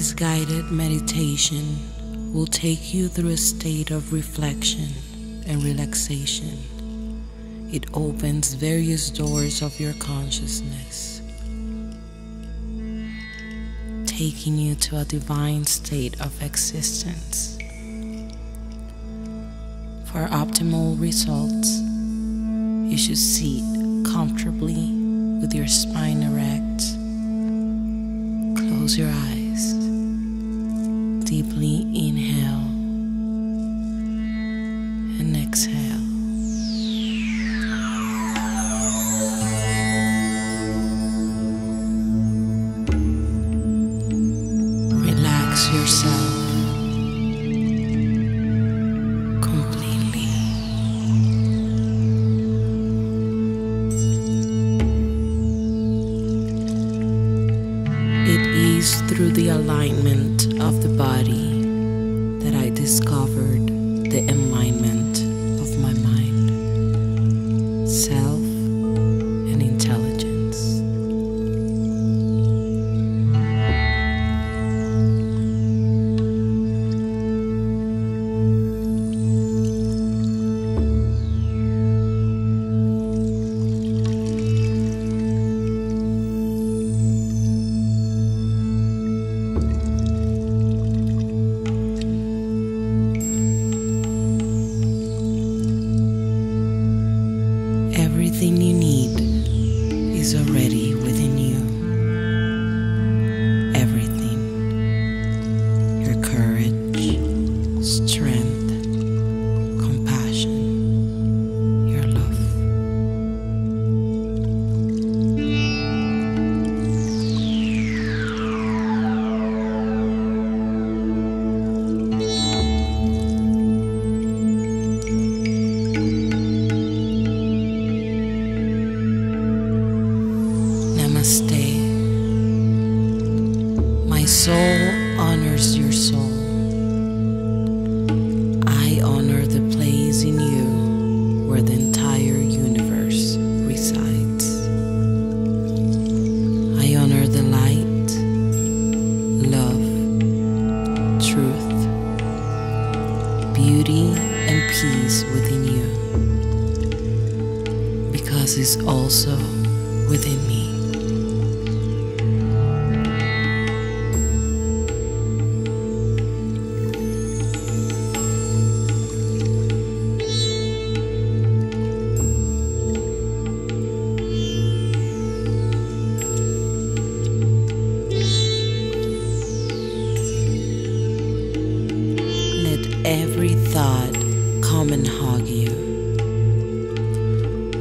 This guided meditation will take you through a state of reflection and relaxation. It opens various doors of your consciousness, taking you to a divine state of existence. For optimal results, you should sit comfortably with your spine erect. Close your eyes. Deeply inhale and exhale. Relax yourself completely. It is through the alignment of the body that I discovered the enlightenment Everything you need is already within you.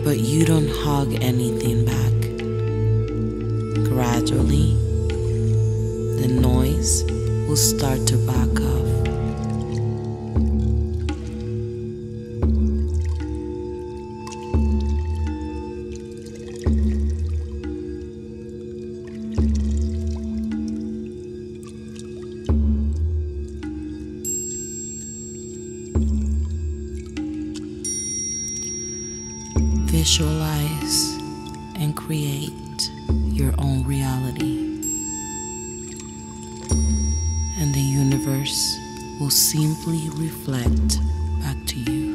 But you don't hug anything back. Gradually, the noise will start to back off. Visualize and create your own reality. And the universe will simply reflect back to you.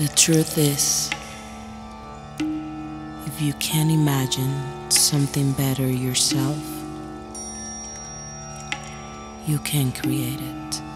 The truth is, if you can't imagine something better yourself, you can create it.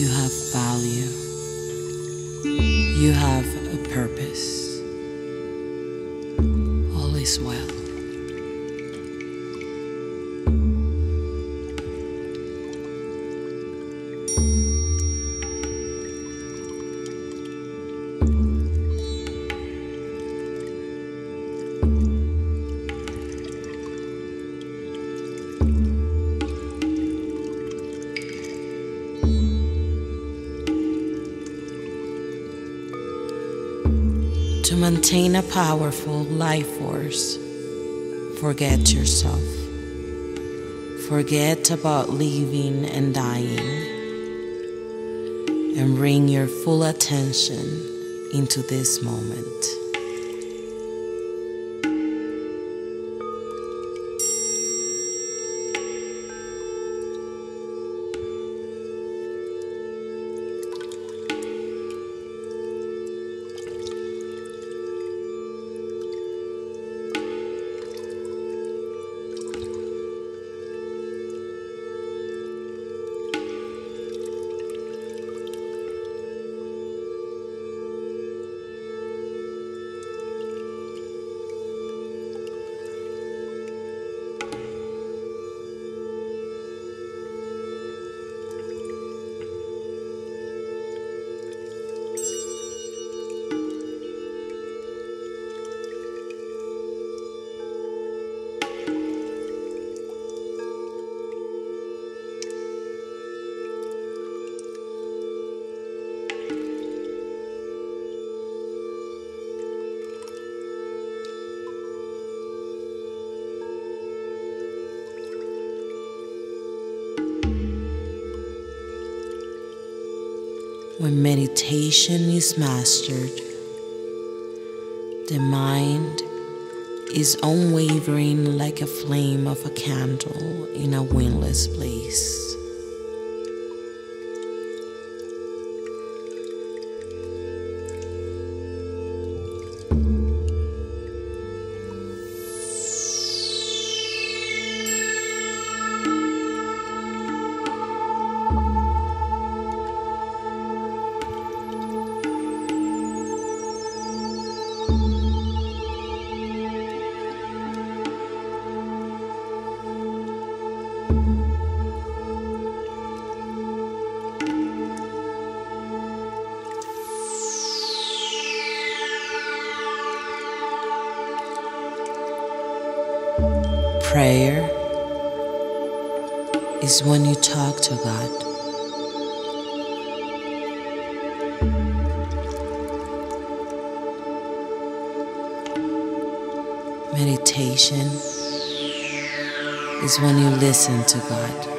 You have value. You have a purpose. To maintain a powerful life force, forget yourself. Forget about living and dying. And bring your full attention into this moment. When meditation is mastered, the mind is unwavering like a flame of a candle in a windless place. Prayer is when you talk to God. Meditation is when you listen to God.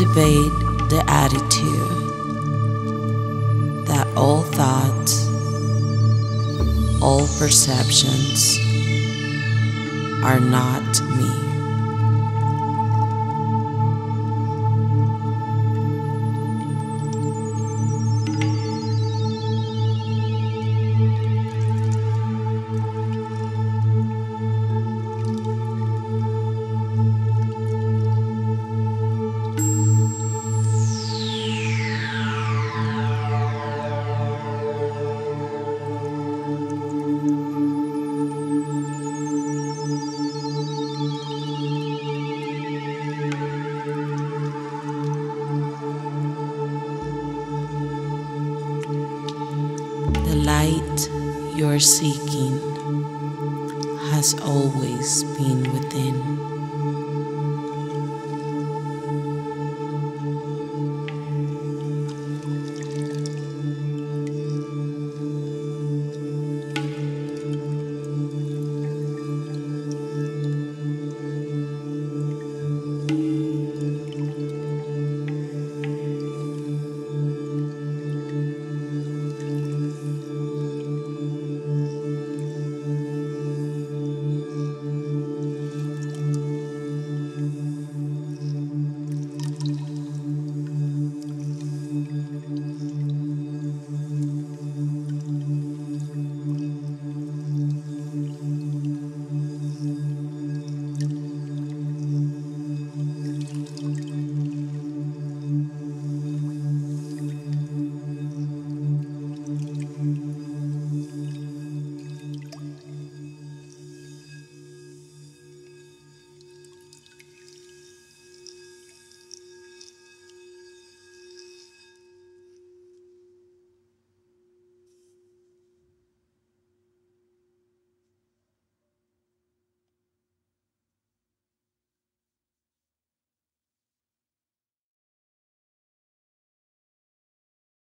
Cultivate the attitude that all thoughts, all perceptions are not me. Light you're seeking has always been within.